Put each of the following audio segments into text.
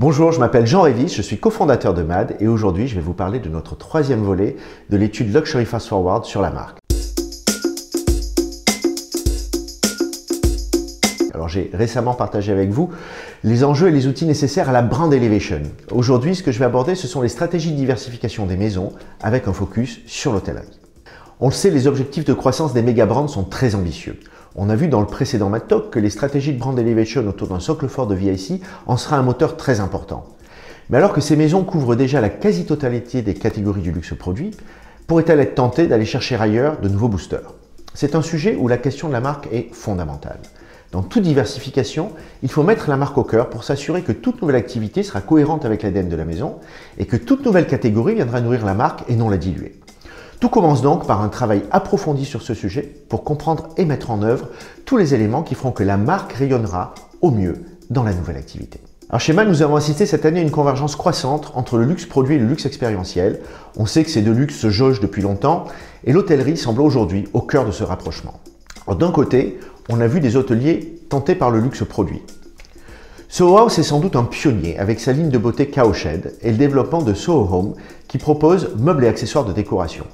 Bonjour, je m'appelle Jean Révis, je suis cofondateur de MAD et aujourd'hui je vais vous parler de notre troisième volet de l'étude Luxury Fast Forward sur la marque. Alors j'ai récemment partagé avec vous les enjeux et les outils nécessaires à la brand elevation. Aujourd'hui, ce que je vais aborder, ce sont les stratégies de diversification des maisons avec un focus sur l'hôtellerie. On le sait, les objectifs de croissance des méga brands sont très ambitieux. On a vu dans le précédent Mad que les stratégies de brand elevation autour d'un socle fort de VIC en sera un moteur très important. Mais alors que ces maisons couvrent déjà la quasi-totalité des catégories du luxe produit, pourrait-elle être tentée d'aller chercher ailleurs de nouveaux boosters? C'est un sujet où la question de la marque est fondamentale. Dans toute diversification, il faut mettre la marque au cœur pour s'assurer que toute nouvelle activité sera cohérente avec l'ADN de la maison et que toute nouvelle catégorie viendra nourrir la marque et non la diluer. Tout commence donc par un travail approfondi sur ce sujet pour comprendre et mettre en œuvre tous les éléments qui feront que la marque rayonnera au mieux dans la nouvelle activité. Alors chez nous avons assisté cette année à une convergence croissante entre le luxe produit et le luxe expérientiel. On sait que ces deux luxes se jaugent depuis longtemps et l'hôtellerie semble aujourd'hui au cœur de ce rapprochement. D'un côté, on a vu des hôteliers tentés par le luxe produit. Soho House est sans doute un pionnier avec sa ligne de beauté Cowshed et le développement de Soho Home qui propose meubles et accessoires de décoration.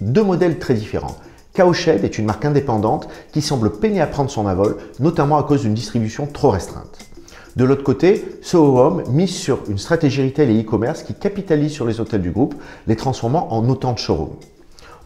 Deux modèles très différents. Cowshed est une marque indépendante qui semble peiner à prendre son avol, notamment à cause d'une distribution trop restreinte. De l'autre côté, Soho Home mise sur une stratégie retail et e-commerce qui capitalise sur les hôtels du groupe, les transformant en autant de showrooms.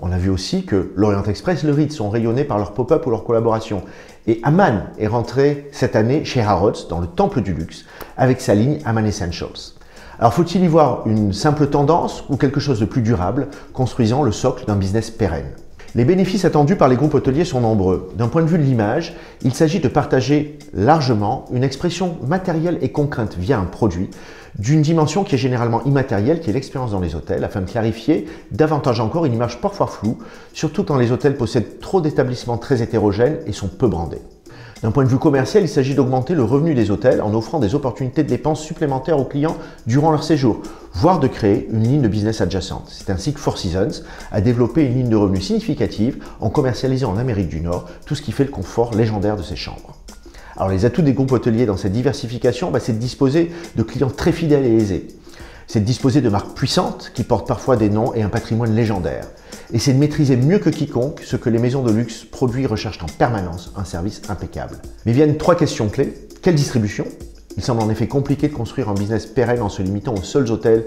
On a vu aussi que l'Orient Express, le Ritz sont rayonnés par leur pop-up ou leur collaboration. Et Aman est rentré cette année chez Harrods, dans le temple du luxe, avec sa ligne Aman Essentials. Alors faut-il y voir une simple tendance ou quelque chose de plus durable, construisant le socle d'un business pérenne? Les bénéfices attendus par les groupes hôteliers sont nombreux. D'un point de vue de l'image, il s'agit de partager largement une expression matérielle et concrète via un produit d'une dimension qui est généralement immatérielle, qui est l'expérience dans les hôtels, afin de clarifier davantage encore une image parfois floue, surtout quand les hôtels possèdent trop d'établissements très hétérogènes et sont peu brandés. D'un point de vue commercial, il s'agit d'augmenter le revenu des hôtels en offrant des opportunités de dépenses supplémentaires aux clients durant leur séjour, voire de créer une ligne de business adjacente. C'est ainsi que Four Seasons a développé une ligne de revenus significative en commercialisant en Amérique du Nord tout ce qui fait le confort légendaire de ses chambres. Alors les atouts des groupes hôteliers dans cette diversification, bah, c'est de disposer de clients très fidèles et aisés. C'est de disposer de marques puissantes qui portent parfois des noms et un patrimoine légendaire et c'est de maîtriser mieux que quiconque ce que les maisons de luxe produits recherchent en permanence, un service impeccable. Mais viennent trois questions clés. Quelle distribution? Il semble en effet compliqué de construire un business pérenne en se limitant aux seuls hôtels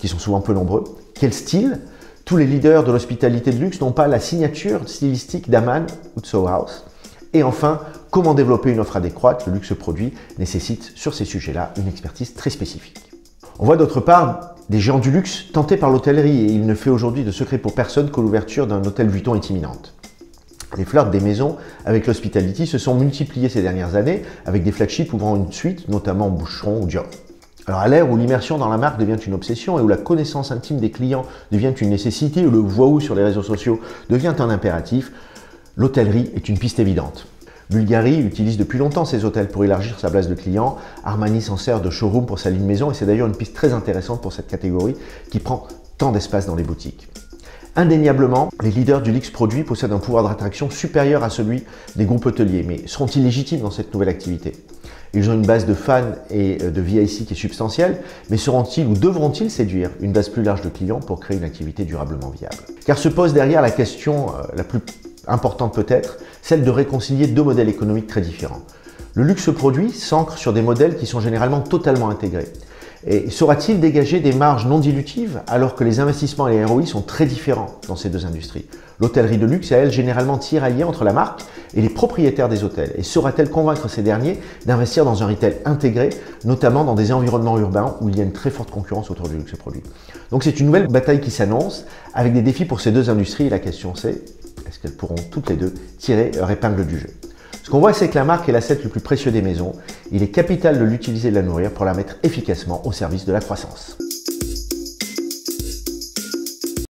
qui sont souvent peu nombreux. Quel style? Tous les leaders de l'hospitalité de luxe n'ont pas la signature stylistique d'Aman ou de Soho House. Et enfin, comment développer une offre adéquate? Le luxe produit nécessite sur ces sujets-là une expertise très spécifique. On voit d'autre part des géants du luxe tentés par l'hôtellerie et il ne fait aujourd'hui de secret pour personne que l'ouverture d'un hôtel Vuitton est imminente. Les flirts des maisons avec l'hospitality se sont multipliés ces dernières années avec des flagships ouvrant une suite, notamment Boucheron ou Dior. Alors à l'ère où l'immersion dans la marque devient une obsession et où la connaissance intime des clients devient une nécessité, où le voix sur les réseaux sociaux devient un impératif, l'hôtellerie est une piste évidente. Bulgari utilise depuis longtemps ses hôtels pour élargir sa base de clients. Armani s'en sert de showroom pour sa ligne maison et c'est d'ailleurs une piste très intéressante pour cette catégorie qui prend tant d'espace dans les boutiques. Indéniablement, les leaders du luxe produit possèdent un pouvoir d'attraction supérieur à celui des groupes hôteliers, mais seront-ils légitimes dans cette nouvelle activité? Ils ont une base de fans et de VIC qui est substantielle, mais seront-ils ou devront-ils séduire une base plus large de clients pour créer une activité durablement viable? Car se pose derrière la question euh, la plus importante peut-être, celle de réconcilier deux modèles économiques très différents. Le luxe produit s'ancre sur des modèles qui sont généralement totalement intégrés. Et saura-t-il dégager des marges non dilutives alors que les investissements et les ROI sont très différents dans ces deux industries? L'hôtellerie de luxe est, elle, généralement tiraillée entre la marque et les propriétaires des hôtels. Et saura-t-elle convaincre ces derniers d'investir dans un retail intégré, notamment dans des environnements urbains où il y a une très forte concurrence autour du luxe produit? Donc c'est une nouvelle bataille qui s'annonce avec des défis pour ces deux industries. La question c'est, qu'elles pourront toutes les deux tirer leur épingle du jeu Ce qu'on voit, c'est que la marque est l'asset le plus précieux des maisons. Il est capital de l'utiliser et de la nourrir pour la mettre efficacement au service de la croissance.